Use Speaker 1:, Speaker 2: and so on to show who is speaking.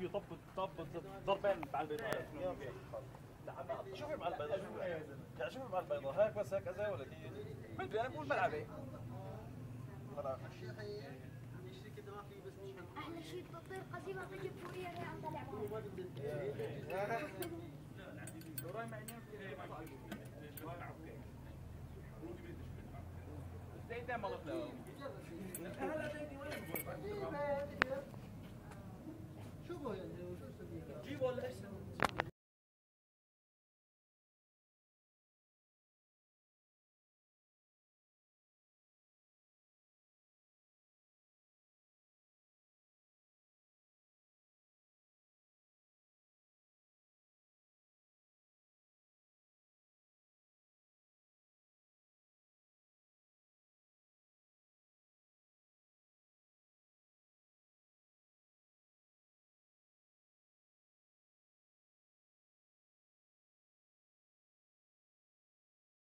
Speaker 1: هي طب طب ضربين مع البيضاء شوفي مع البيضاء شوفي شوفي مع البيضاء هيك بس زي ولا كيف بدي أنا بقول ملعبي
Speaker 2: أحلى شيء تطير قزيمه تجيب فوريه هي عم طلع
Speaker 1: زي ده مالك बोल रहे